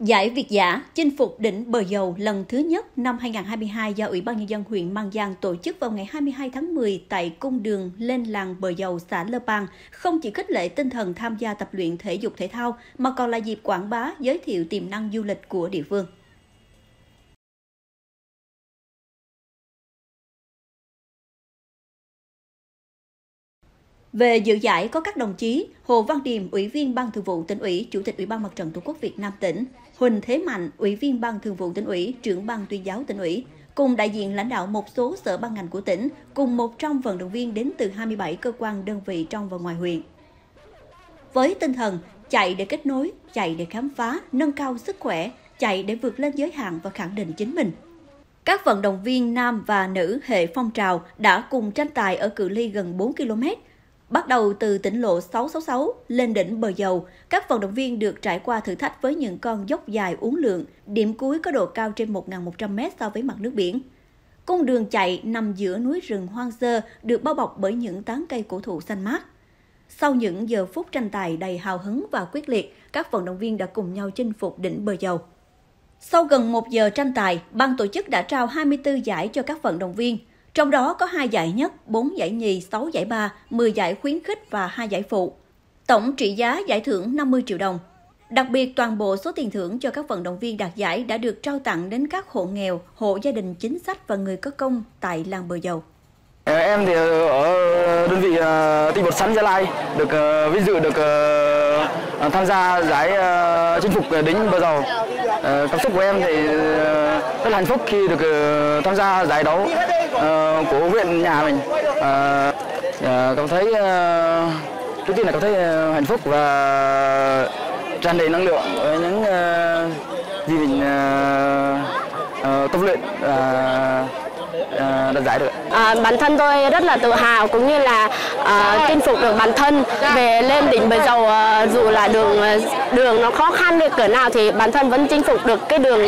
Giải Việt giả chinh phục đỉnh bờ dầu lần thứ nhất năm 2022 do Ủy ban Nhân dân huyện Mang Giang tổ chức vào ngày 22 tháng 10 tại cung đường lên làng bờ dầu xã Lơ Pang, không chỉ khích lệ tinh thần tham gia tập luyện thể dục thể thao mà còn là dịp quảng bá, giới thiệu tiềm năng du lịch của địa phương. Về dự giải có các đồng chí Hồ Văn Điềm, Ủy viên Ban Thường vụ tỉnh ủy, Chủ tịch Ủy ban Mặt trận Tổ quốc Việt Nam tỉnh, Huỳnh Thế Mạnh, Ủy viên Ban Thường vụ tỉnh ủy, trưởng Ban tuyên giáo tỉnh ủy, cùng đại diện lãnh đạo một số sở ban ngành của tỉnh, cùng 100 vận động viên đến từ 27 cơ quan đơn vị trong và ngoài huyện. Với tinh thần chạy để kết nối, chạy để khám phá, nâng cao sức khỏe, chạy để vượt lên giới hạn và khẳng định chính mình. Các vận động viên nam và nữ hệ phong trào đã cùng tranh tài ở cự ly gần 4 km, Bắt đầu từ tỉnh lộ 666 lên đỉnh bờ dầu, các vận động viên được trải qua thử thách với những con dốc dài uốn lượn, điểm cuối có độ cao trên 1.100m so với mặt nước biển. Cung đường chạy nằm giữa núi rừng hoang sơ được bao bọc bởi những tán cây cổ thụ xanh mát. Sau những giờ phút tranh tài đầy hào hứng và quyết liệt, các vận động viên đã cùng nhau chinh phục đỉnh bờ dầu. Sau gần một giờ tranh tài, ban tổ chức đã trao 24 giải cho các vận động viên, trong đó có 2 giải nhất, 4 giải nhì, 6 giải ba, 10 giải khuyến khích và 2 giải phụ. Tổng trị giá giải thưởng 50 triệu đồng. Đặc biệt, toàn bộ số tiền thưởng cho các vận động viên đạt giải đã được trao tặng đến các hộ nghèo, hộ gia đình chính sách và người có công tại làng Bờ Dầu. Ờ, em thì ở đơn vị ờ, tinh bột sắn Gia Lai được ờ, vinh dự được tham gia giải chinh phục đỉnh bờ dầu. Cảm xúc của em thì rất là hạnh phúc khi được tham gia giải đấu uh, của huyện nhà mình. Uh, uh, cảm thấy uh, trước tiên là cảm thấy uh, hạnh phúc và tràn đầy năng lượng với những uh, gì mình uh, uh, tập luyện. Uh, đoạt giải được à, bản thân tôi rất là tự hào cũng như là à, chinh phục được bản thân về lên đỉnh bờ dầu à, dù là đường đường nó khó khăn đến cỡ nào thì bản thân vẫn chinh phục được cái đường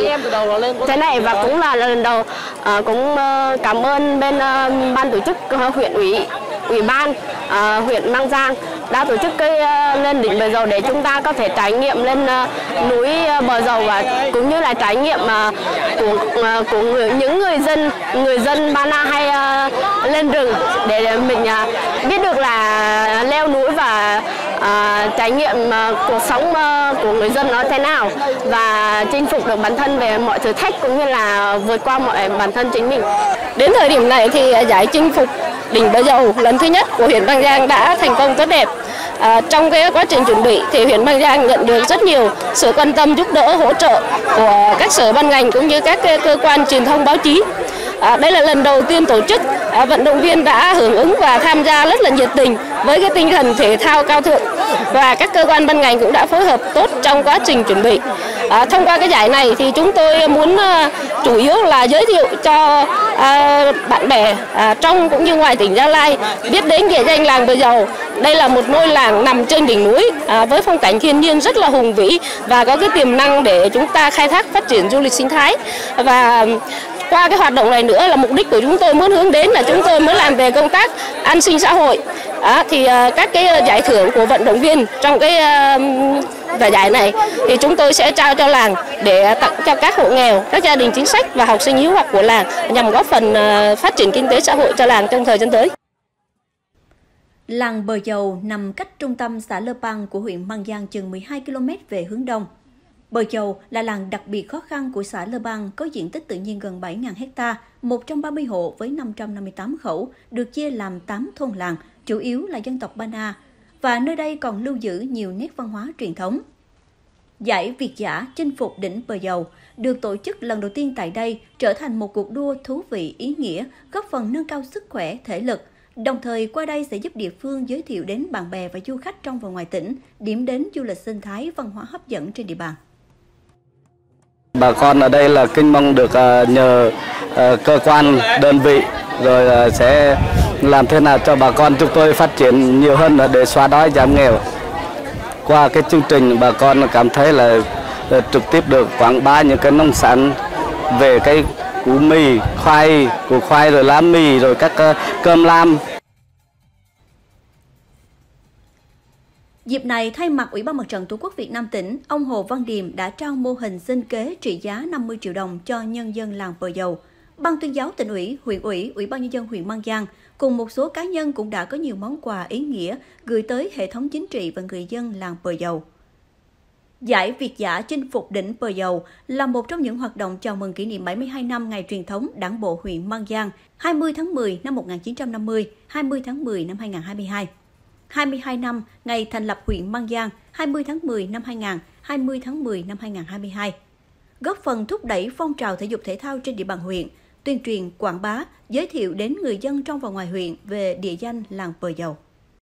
thế này và cũng là lần đầu à, cũng à, cảm ơn bên à, ban tổ chức à, huyện ủy ủy ban à, huyện Mang Giang đã tổ chức cái uh, lên đỉnh bờ dầu để chúng ta có thể trải nghiệm lên uh, núi uh, bờ dầu và cũng như là trải nghiệm uh, của uh, của người, những người dân người dân Ba Na hay uh, lên rừng để mình uh, biết được là leo núi và uh, trải nghiệm uh, cuộc sống uh, của người dân nó thế nào và chinh phục được bản thân về mọi thử thách cũng như là vượt qua mọi bản thân chính mình. Đến thời điểm này thì giải chinh phục đỉnh Bà Dầu lần thứ nhất của huyện Bang Giang đã thành công tốt đẹp. À, trong cái quá trình chuẩn bị thì huyện Bang Giang nhận được rất nhiều sự quan tâm giúp đỡ hỗ trợ của các sở ban ngành cũng như các cơ quan truyền thông báo chí. À, đây là lần đầu tiên tổ chức à, vận động viên đã hưởng ứng và tham gia rất là nhiệt tình với cái tinh thần thể thao cao thượng và các cơ quan ban ngành cũng đã phối hợp tốt trong quá trình chuẩn bị. À, thông qua cái giải này thì chúng tôi muốn à, chủ yếu là giới thiệu cho à, bạn bè à, trong cũng như ngoài tỉnh Gia Lai biết đến địa danh làng Bờ Dầu. Đây là một ngôi làng nằm trên đỉnh núi à, với phong cảnh thiên nhiên rất là hùng vĩ và có cái tiềm năng để chúng ta khai thác phát triển du lịch sinh thái và qua cái hoạt động này nữa là mục đích của chúng tôi muốn hướng đến là chúng tôi mới làm về công tác an sinh xã hội à, thì uh, các cái ờ, giải thưởng của vận động viên trong cái uh, giải này thì chúng tôi sẽ trao cho làng để tặng cho các hộ nghèo, các gia đình chính sách và học sinh hiếu học của làng nhằm góp phần uh, phát triển kinh tế xã hội cho làng trong thời gian tới. Làng Bờ Dầu nằm cách trung tâm xã Lơ Pang của huyện Mang Giang chừng 12 km về hướng đông. Bờ Chầu là làng đặc biệt khó khăn của xã Lơ Bang có diện tích tự nhiên gần 7.000 hecta, 130 hộ với 558 khẩu, được chia làm 8 thôn làng, chủ yếu là dân tộc Bana, và nơi đây còn lưu giữ nhiều nét văn hóa truyền thống. Giải Việt giả chinh phục đỉnh Bờ Dầu được tổ chức lần đầu tiên tại đây trở thành một cuộc đua thú vị ý nghĩa, góp phần nâng cao sức khỏe, thể lực, Đồng thời qua đây sẽ giúp địa phương giới thiệu đến bạn bè và du khách trong và ngoài tỉnh, điểm đến du lịch sinh thái văn hóa hấp dẫn trên địa bàn. Bà con ở đây là kinh mong được à, nhờ à, cơ quan, đơn vị rồi à, sẽ làm thế nào cho bà con chúng tôi phát triển nhiều hơn để xóa đói giảm nghèo. Qua cái chương trình bà con cảm thấy là trực tiếp được quảng bá những cái nông sản về cái củ mì, khoai, củ khoai rồi lá mì rồi các cơm lam Dịp này, thay mặt Ủy ban Mặt trận Tổ quốc Việt Nam tỉnh, ông Hồ Văn Điềm đã trao mô hình sinh kế trị giá 50 triệu đồng cho nhân dân làng bờ Dầu. Ban tuyên giáo tỉnh ủy, huyện ủy, Ủy ban nhân dân huyện Mang Giang cùng một số cá nhân cũng đã có nhiều món quà ý nghĩa gửi tới hệ thống chính trị và người dân làng bờ Dầu. Giải Việt giả chinh phục đỉnh bờ Dầu là một trong những hoạt động chào mừng kỷ niệm 72 năm ngày truyền thống Đảng bộ huyện Mang Giang 20 tháng 10 năm 1950, 20 tháng 10 năm 2022. 22 năm ngày thành lập huyện Mang Giang 20 tháng 10 năm 2000, 20 tháng 10 năm 2022. Góp phần thúc đẩy phong trào thể dục thể thao trên địa bàn huyện, tuyên truyền, quảng bá, giới thiệu đến người dân trong và ngoài huyện về địa danh làng Pờ Dầu.